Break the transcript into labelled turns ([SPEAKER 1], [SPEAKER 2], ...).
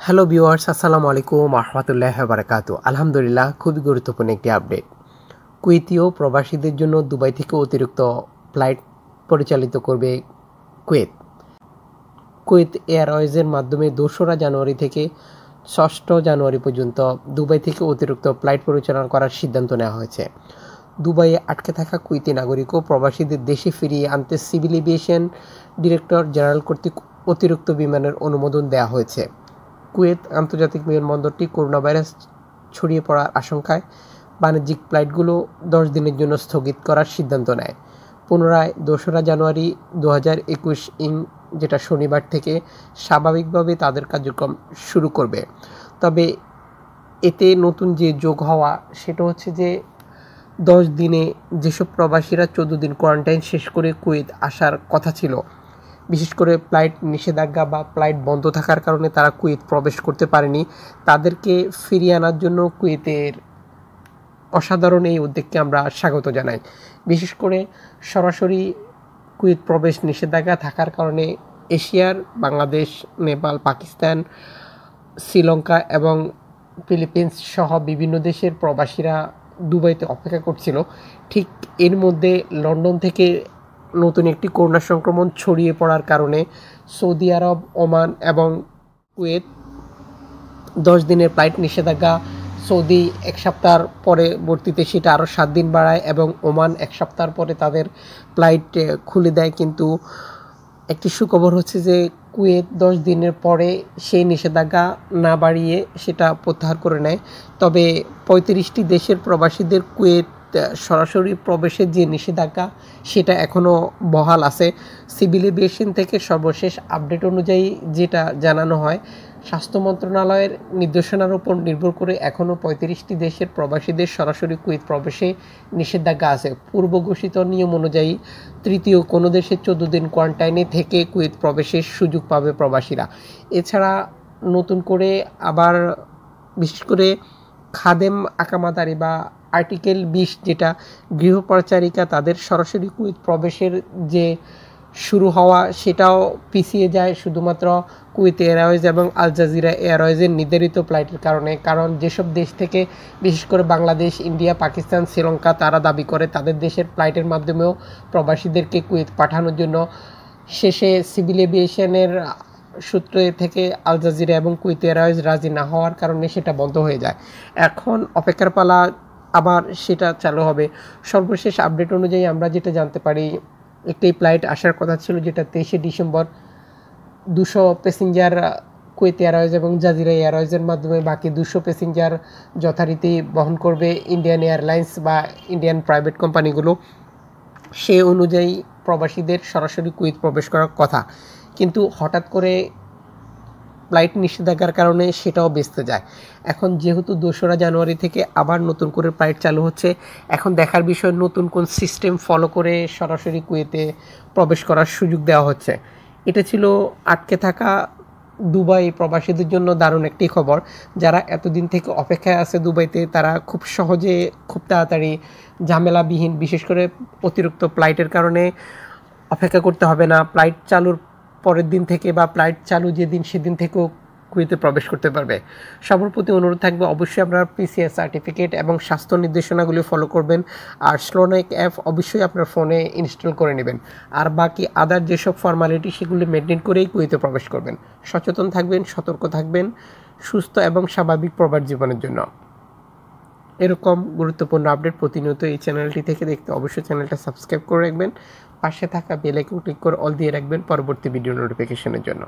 [SPEAKER 1] Hello viewers আসসালামু আলাইকুম রহমতুল্লাহ বারাকাতু আলহামদুলিল্লাহ খুবই গুরুত্বপূর্ণ একটি আপডেট কুয়েতীয় প্রবাসীদের জন্য দুবাই থেকে অতিরিক্ত ফ্লাইট পরিচালিত করবে কুয়েত। কুয়েত এয়ারওয়েজের মাধ্যমে দোসরা জানুয়ারি থেকে ষষ্ঠ জানুয়ারি পর্যন্ত দুবাই থেকে অতিরিক্ত ফ্লাইট পরিচালনা করার সিদ্ধান্ত নেওয়া হয়েছে। দুবাইয়ে আটকে থাকা কুয়েতি নাগরিক ও প্রবাসীদের দেশে ফিরিয়ে আনতে সিভিল এভিয়েশন ডিরেক্টর জেনারেল কর্তৃক অতিরিক্ত বিমানের অনুমোদন দেওয়া হয়েছে। কুয়েত আন্তর্জাতিক বিমানবন্দরটি করোনা ভাইরাস ছড়িয়ে পড়ার আশঙ্কায় বাণিজ্যিক ফ্লাইটগুলো দশ দিনের জন্য স্থগিত করার সিদ্ধান্ত নেয়। পুনরায় দোসরা জানুয়ারি দু হাজার একুশ ইং যেটা শনিবার থেকে স্বাভাবিকভাবে তাদের কার্যক্রম শুরু করবে। তবে এতে নতুন যে যোগ হওয়া, সেটা হচ্ছে যে দশ দিনে যেসব প্রবাসীরা চোদ্দ দিন কোয়ারেন্টাইন শেষ করে কুয়েত আসার কথা ছিল বিশেষ করে ফ্লাইট নিষেধাজ্ঞা বা ফ্লাইট বন্ধ থাকার কারণে তারা কুয়েত প্রবেশ করতে পারেনি। তাদেরকে ফিরিয়ে আনার জন্য কুয়েতের অসাধারণ এই উদ্যোগকে আমরা স্বাগত জানাই। বিশেষ করে সরাসরি কুয়েত প্রবেশ নিষেধাজ্ঞা থাকার কারণে এশিয়ার বাংলাদেশ, নেপাল, পাকিস্তান, শ্রীলঙ্কা এবং ফিলিপিন্স সহ বিভিন্ন দেশের প্রবাসীরা দুবাইতে অপেক্ষা করছিল। ঠিক এর মধ্যে লন্ডন থেকে নতুন একটি করোনা সংক্রমণ ছড়িয়ে পড়ার কারণে সৌদি আরব, ওমান এবং কুয়েত দশ দিনের ফ্লাইট নিষেধাজ্ঞা, সৌদি এক সপ্তাহ পরবর্তীতে সেটা আরও সাত দিন বাড়ায় এবং ওমান এক সপ্তাহ পরে তাদের ফ্লাইট খুলে দেয়। কিন্তু একটি সুখবর হচ্ছে যে কুয়েত দশ দিনের পরে সেই নিষেধাজ্ঞা না বাড়িয়ে সেটা প্রত্যাহার করে নেয়। তবে পঁয়ত্রিশটি দেশের প্রবাসীদের কুয়েত সরাসরি প্রবেশের যে নিষেধাজ্ঞা, সেটা এখনও বহাল আছে। সিভিল এভিয়েশন থেকে সর্বশেষ আপডেট অনুযায়ী যেটা জানানো হয়, স্বাস্থ্য মন্ত্রণালয়ের নির্দেশনার উপর নির্ভর করে এখনও পঁয়ত্রিশটি দেশের প্রবাসীদের সরাসরি কুয়েত প্রবেশে নিষেধাজ্ঞা আছে। পূর্ব ঘোষিত নিয়ম অনুযায়ী তৃতীয় কোনো দেশে চোদ্দ দিন কোয়ারেন্টাইনে থেকে কুয়েত প্রবেশের সুযোগ পাবে প্রবাসীরা। এছাড়া নতুন করে আবার বিশেষ করে খাদেম আকামাদারি বা আর্টিকেল বিশ যেটা গৃহপরিচারিকা তাদের সরাসরি কুয়েত প্রবেশের যে শুরু হওয়া সেটাও পিছিয়ে যায়, শুধুমাত্র কুয়েত এয়ারওয়েজ এবং আল জাজিরা এয়ারওয়েজের নির্ধারিত ফ্লাইটের কারণে। কারণ যেসব দেশ থেকে, বিশেষ করে বাংলাদেশ, ইন্ডিয়া, পাকিস্তান, শ্রীলঙ্কা, তারা দাবি করে তাদের দেশের ফ্লাইটের মাধ্যমেও প্রবাসীদেরকে কুয়েত পাঠানোর জন্য। শেষে সিভিল এভিয়েশনের সূত্রে থেকে আল জাজিরা এবং কুয়েত এয়ারওয়েজ রাজি না হওয়ার কারণে সেটা বন্ধ হয়ে যায়। এখন অপেক্ষার পালা আবার সেটা চালু হবে। সর্বশেষ আপডেট অনুযায়ী আমরা যেটা জানতে পারি, একটি ফ্লাইট আসার কথা ছিল যেটা তেইশে ডিসেম্বর। দুশো প্যাসেঞ্জার কুয়েত এয়ারওয়েজ এবং জাজিরা এয়ারওয়েজের মাধ্যমে বাকি দুশো প্যাসেঞ্জার যথারীতি বহন করবে ইন্ডিয়ান এয়ারলাইন্স বা ইন্ডিয়ান প্রাইভেট কোম্পানিগুলো সে অনুযায়ী প্রবাসীদের সরাসরি কুয়েত প্রবেশ করার কথা। কিন্তু হঠাৎ করে ফ্লাইট নিষেধাজ্ঞার কারণে সেটাও বেচতে যায়। এখন যেহেতু দোসরা জানুয়ারি থেকে আবার নতুন করে ফ্লাইট চালু হচ্ছে, এখন দেখার বিষয় নতুন কোন সিস্টেম ফলো করে সরাসরি কুয়েতে প্রবেশ করার সুযোগ দেওয়া হচ্ছে। এটা ছিল আটকে থাকা দুবাই প্রবাসীদের জন্য দারুণ একটি খবর। যারা এতদিন থেকে অপেক্ষায় আছে দুবাইতে, তারা খুব সহজে খুব তাড়াতাড়ি ঝামেলাবিহীন, বিশেষ করে অতিরিক্ত ফ্লাইটের কারণে অপেক্ষা করতে হবে না। ফ্লাইট চালুর পরের দিন থেকে বা ফ্লাইট চালু যেদিন সেদিন থেকেও কুয়েতে প্রবেশ করতে পারবে। সবার প্রতি অনুরোধ থাকবে, অবশ্যই আপনার পিসিএস সার্টিফিকেট এবং স্বাস্থ্য নির্দেশনাগুলি ফলো করবেন আর স্লোনাইক অ্যাপ অবশ্যই আপনার ফোনে ইনস্টল করে নেবেন। আর বাকি আদার যেসব ফর্মালিটি সেগুলি মেনটেন করেই কুয়েতে প্রবেশ করবেন। সচেতন থাকবেন, সতর্ক থাকবেন, সুস্থ এবং স্বাভাবিক প্রবার জীবনের জন্য। এরকম গুরুত্বপূর্ণ আপডেট প্রতিনিয়ত এই চ্যানেলটি থেকে দেখতে অবশ্যই চ্যানেলটা সাবস্ক্রাইব করে রাখবেন। পাশে থাকা বেলাইকন ক্লিক করে অল দিয়ে রাখবেন পরবর্তী ভিডিও নোটিফিকেশনের জন্য।